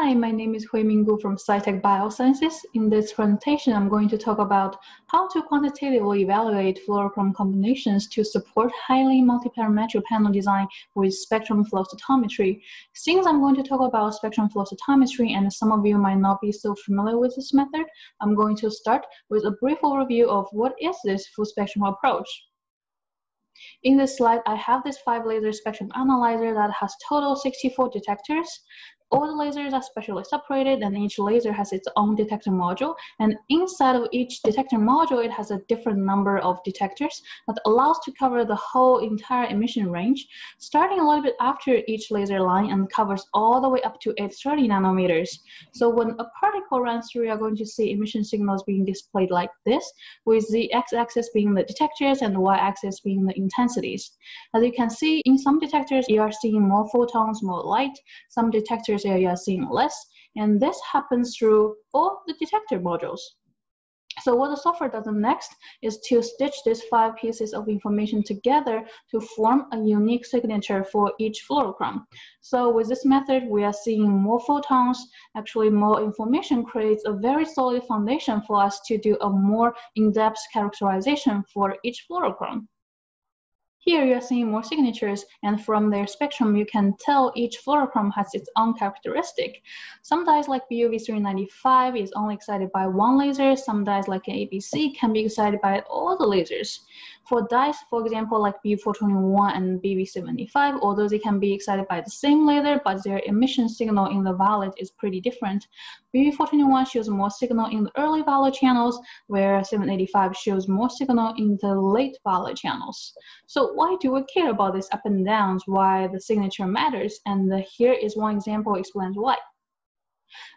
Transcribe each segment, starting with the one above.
Hi, my name is Huimin Gu from Cytek Biosciences. In this presentation, I'm going to talk about how to quantitatively evaluate fluorochrome combinations to support highly multiparametric panel design with spectrum flow cytometry. Since I'm going to talk about spectrum flow cytometry and some of you might not be so familiar with this method, I'm going to start with a brief overview of what is this full spectrum approach. In this slide, I have this five laser spectrum analyzer that has total 64 detectors all the lasers are specially separated and each laser has its own detector module. And inside of each detector module it has a different number of detectors that allows to cover the whole entire emission range starting a little bit after each laser line and covers all the way up to 830 nanometers. So when a particle runs through you're going to see emission signals being displayed like this with the x-axis being the detectors and the y-axis being the intensities. As you can see in some detectors you are seeing more photons more light. Some detectors area seeing less, and this happens through all the detector modules. So what the software does next is to stitch these five pieces of information together to form a unique signature for each fluorochrome. So with this method, we are seeing more photons, actually more information creates a very solid foundation for us to do a more in-depth characterization for each fluorochrome. Here you are seeing more signatures, and from their spectrum, you can tell each fluorochrome has its own characteristic. Some dyes like BUV395 is only excited by one laser, some dyes like ABC can be excited by all the lasers. For dyes, for example, like BV421 and BV75, although they can be excited by the same laser, but their emission signal in the violet is pretty different. BV421 shows more signal in the early violet channels, where 785 shows more signal in the late violet channels. So why do we care about these up and downs, why the signature matters? And here is one example explains why.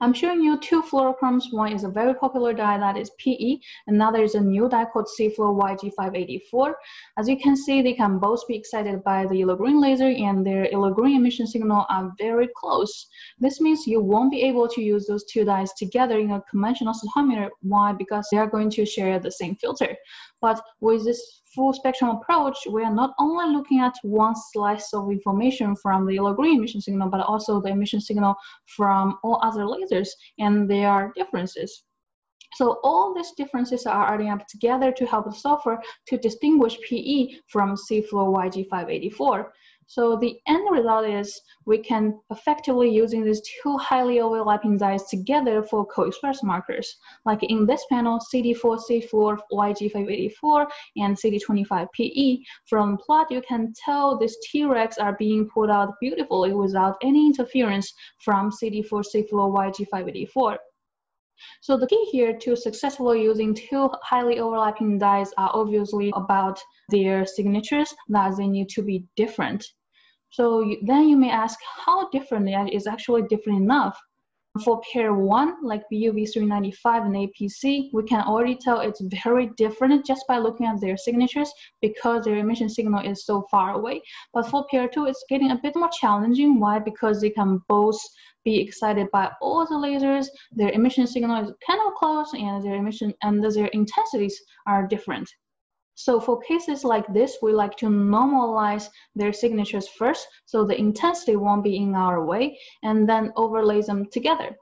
I'm showing you two fluorochromes. One is a very popular dye that is PE. And another is a new dye called CFluor YG584. As you can see, they can both be excited by the yellow-green laser and their yellow-green emission signal are very close. This means you won't be able to use those two dyes together in a conventional cytometer. Why? Because they are going to share the same filter. But with this full spectrum approach, we are not only looking at one slice of information from the yellow-green emission signal, but also the emission signal from all other lasers and their differences. So all these differences are adding up together to help the software to distinguish PE from CFluor YG584. So the end result is we can effectively using these two highly overlapping dyes together for co-express markers. Like in this panel, CD4, CFluor, YG584, and CD25PE. From plot, you can tell these T-regs are being pulled out beautifully without any interference from CD4, CFluor, YG584. So the key here to successfully using two highly overlapping dyes are obviously about their signatures that they need to be different. So you, then you may ask how different is actually different enough. For pair one, like BUV395 and APC, we can already tell it's very different just by looking at their signatures because their emission signal is so far away. But for pair two, it's getting a bit more challenging. Why? Because they can both be excited by all the lasers. Their emission signal is kind of close and their emission and their intensities are different. So for cases like this, we like to normalize their signatures first so the intensity won't be in our way and then overlay them together.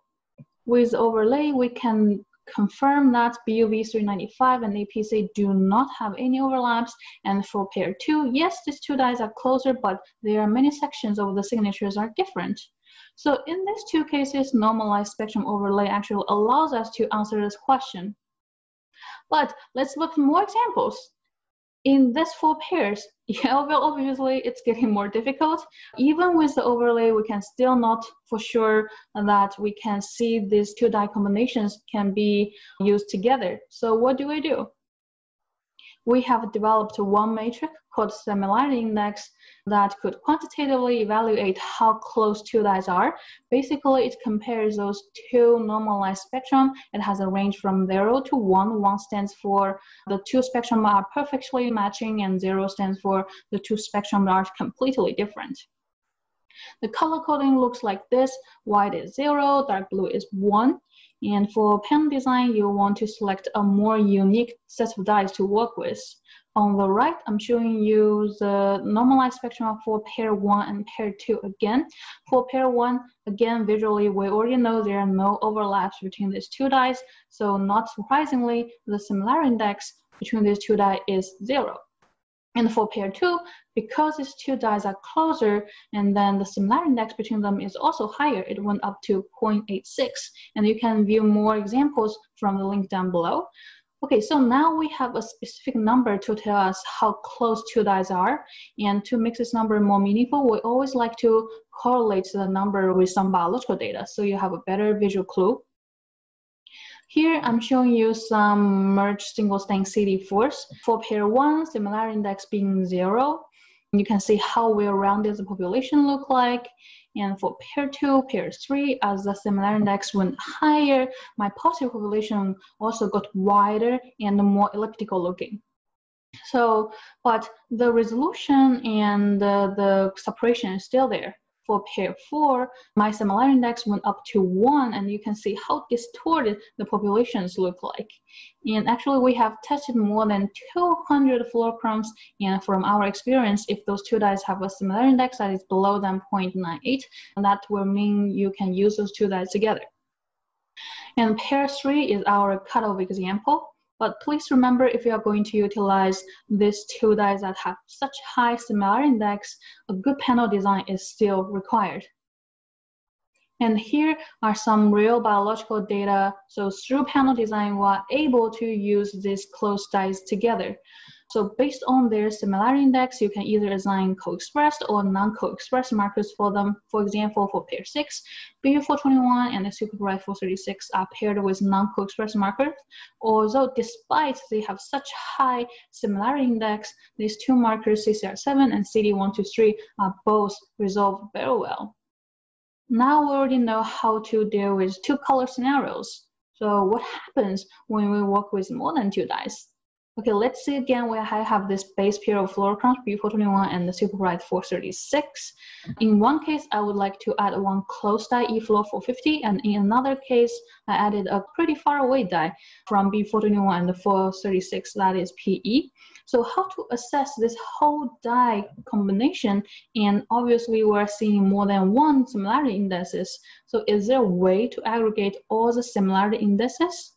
With overlay, we can confirm that BUV395 and APC do not have any overlaps. And for pair 2, yes, these two dyes are closer, but there are many sections of the signatures are different. So in these two cases, normalized spectrum overlay actually allows us to answer this question. But let's look at more examples in these four pairs, yeah, well, obviously it's getting more difficult. Even with the overlay, we can still not for sure that we can see these two dye combinations can be used together. So what do we do? We have developed one matrix called similarity index that could quantitatively evaluate how close two dyes are. Basically, it compares those two normalized spectrum. It has a range from 0 to 1. 1 stands for the two spectrum are perfectly matching, and 0 stands for the two spectrum are completely different. The color coding looks like this. White is 0, dark blue is 1. And for pen design, you want to select a more unique set of dyes to work with. On the right, I'm showing you the normalized spectrum for pair one and pair two again. For pair one, again, visually, we already know there are no overlaps between these two dyes. So not surprisingly, the similarity index between these two dyes is zero. And for pair two, because these two dyes are closer, and then the similarity index between them is also higher, it went up to 0.86. And you can view more examples from the link down below. Okay, so now we have a specific number to tell us how close two dyes are. And to make this number more meaningful, we always like to correlate the number with some biological data so you have a better visual clue. Here, I'm showing you some merged single stain CD4s. For pair one, similarity index being zero, you can see how well-rounded the population look like. And for pair two, pair three, as the similarity index went higher, my positive population also got wider and more elliptical looking. So, but the resolution and the, the separation is still there for pair 4, my similarity index went up to 1, and you can see how distorted the populations look like. And actually, we have tested more than 200 fluorochromes, and from our experience, if those two dyes have a similarity index that is below than 0.98, that will mean you can use those two dyes together. And pair 3 is our cutoff example. But please remember if you are going to utilize these two dyes that have such high similarity index, a good panel design is still required. And here are some real biological data. So through panel design, we are able to use these close dyes together. So based on their similarity index, you can either assign co-expressed or non-co-expressed markers for them. For example, for pair 6, BV421 and the superbright 436 are paired with non-co-expressed markers. Although despite they have such high similarity index, these two markers, CCR7 and CD123, are both resolved very well. Now we already know how to deal with two color scenarios. So what happens when we work with more than two dyes? Okay, let's see again where I have this base pair of fluorochrome B421 and the superbright 436. In one case, I would like to add one close dye eFluor 450, and in another case, I added a pretty far away dye from B421 and the 436, that is PE. So how to assess this whole dye combination? And obviously, we're seeing more than one similarity indices. So is there a way to aggregate all the similarity indices?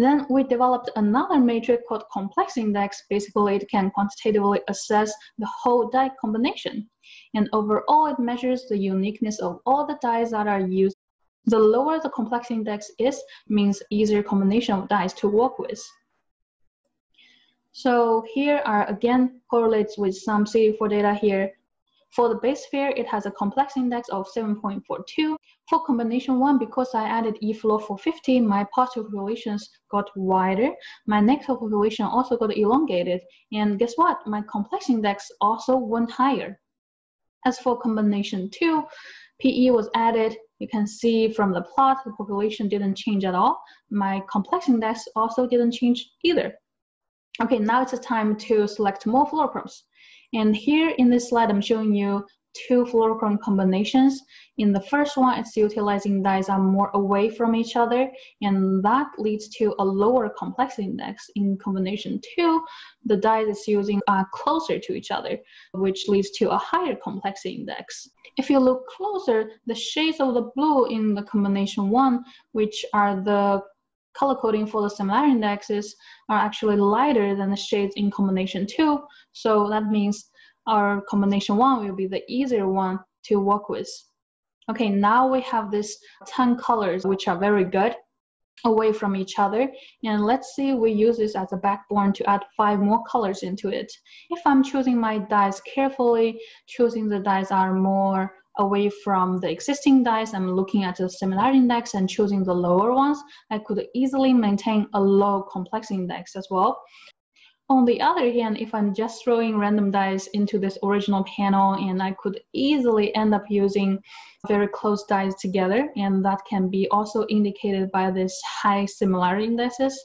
Then we developed another matrix called complex index. Basically, it can quantitatively assess the whole dye combination. And overall, it measures the uniqueness of all the dyes that are used. The lower the complex index is, means easier combination of dyes to work with. So here are again correlates with some CD4 data here. For the base pair, it has a complex index of 7.42. For combination 1, because I added E floor for 450, my positive populations got wider. My negative population also got elongated. And guess what? My complex index also went higher. As for combination 2, PE was added. You can see from the plot, the population didn't change at all. My complex index also didn't change either. Okay, now it's time to select more fluorochromes. And here in this slide, I'm showing you two fluorochrome combinations. In the first one, it's utilizing dyes are more away from each other, and that leads to a lower complexity index. In combination two, the dyes it's using are closer to each other, which leads to a higher complexity index. If you look closer, the shades of the blue in the combination one, which are the color coding for the similarity indexes are actually lighter than the shades in combination two. So that means our combination one will be the easier one to work with. Okay, now we have these 10 colors, which are very good away from each other. And let's see we use this as a backbone to add five more colors into it. If I'm choosing my dyes carefully, choosing the dyes are more away from the existing dice, I'm looking at the similarity index and choosing the lower ones, I could easily maintain a low complex index as well. On the other hand, if I'm just throwing random dice into this original panel and I could easily end up using very close dice together and that can be also indicated by this high similarity indices.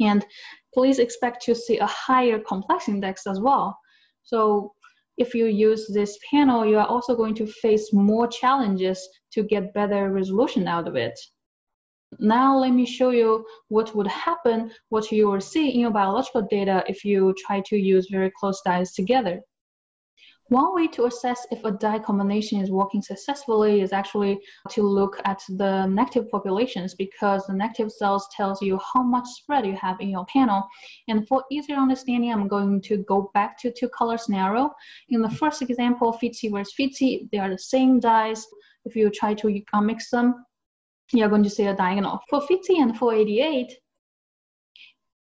And please expect to see a higher complex index as well. So if you use this panel, you are also going to face more challenges to get better resolution out of it. Now let me show you what would happen, what you will see in your biological data if you try to use very close dyes together. One way to assess if a dye combination is working successfully is actually to look at the negative populations because the negative cells tells you how much spread you have in your panel. And for easier understanding, I'm going to go back to two color scenario. In the first example, FITC versus FITC, they are the same dyes. If you try to uh, mix them, you're going to see a diagonal. For FITC and 488,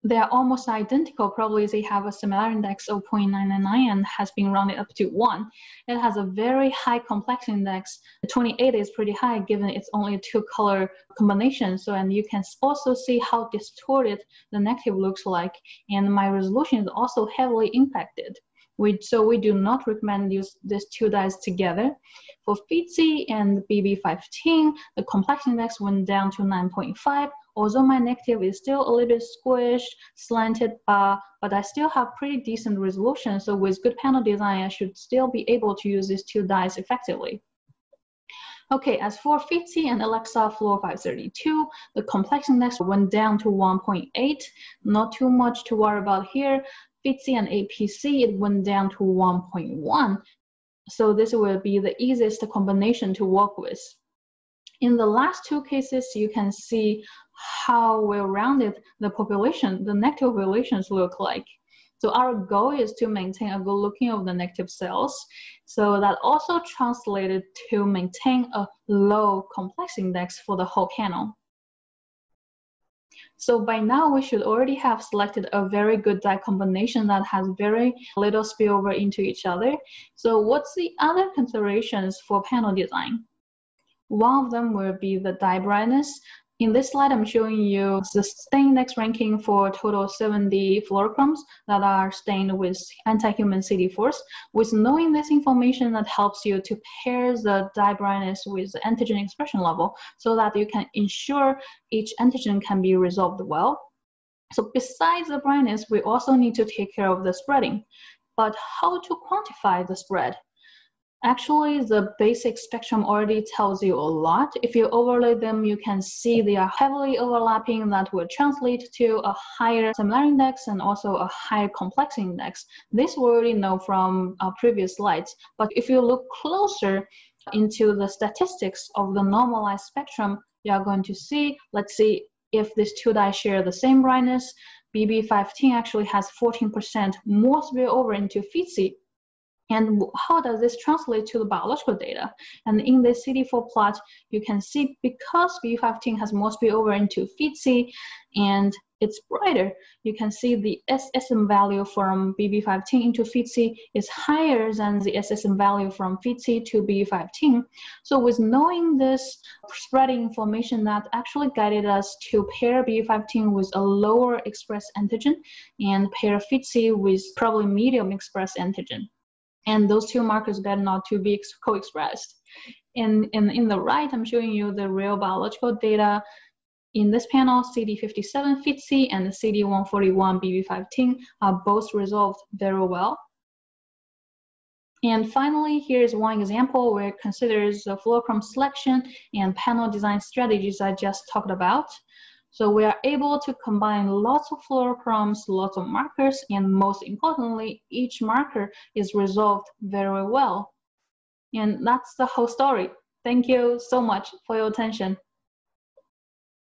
they are almost identical. Probably they have a similar index of 0.999 and has been rounded up to 1. It has a very high complex index. 28 is pretty high given it's only a two color combination. So, and you can also see how distorted the negative looks like. And my resolution is also heavily impacted. We, so we do not recommend use these two dyes together. For FITC and BB15, the complex index went down to 9.5, although my negative is still a little bit squished, slanted, uh, but I still have pretty decent resolution. So with good panel design, I should still be able to use these two dyes effectively. Okay, as for FITC and Alexa Fluor 532, the complex index went down to 1.8. Not too much to worry about here. FITC and APC, it went down to 1.1. So this will be the easiest combination to work with. In the last two cases, you can see how well-rounded the population, the negative populations look like. So our goal is to maintain a good looking of the negative cells. So that also translated to maintain a low complex index for the whole panel. So by now we should already have selected a very good dye combination that has very little spillover into each other. So what's the other considerations for panel design? One of them will be the dye brightness. In this slide, I'm showing you the stain index ranking for total 70 fluorochromes that are stained with anti-human CD4s. With knowing this information, that helps you to pair the dye brightness with the antigen expression level so that you can ensure each antigen can be resolved well. So besides the brightness, we also need to take care of the spreading. But how to quantify the spread? Actually, the basic spectrum already tells you a lot. If you overlay them, you can see they are heavily overlapping that will translate to a higher similarity index and also a higher complex index. This we already know from previous slides. But if you look closer into the statistics of the normalized spectrum, you are going to see, let's see if these two dyes share the same brightness, BB15 actually has 14% more spillover into FITC and how does this translate to the biological data? And in this CD4 plot, you can see because B15 has more spillover into FITC and it's brighter, you can see the SSM value from BB15 into FITC is higher than the SSM value from FITC to BB15. So with knowing this spreading information that actually guided us to pair BB15 with a lower express antigen and pair FITC with probably medium express antigen and those two markers better not to be co-expressed. In, in, in the right, I'm showing you the real biological data. In this panel, CD57 FITC and the CD141 BB15 are both resolved very well. And finally, here's one example where it considers the fluorochrome selection and panel design strategies I just talked about. So we are able to combine lots of fluorochromes, lots of markers, and most importantly, each marker is resolved very well. And that's the whole story. Thank you so much for your attention.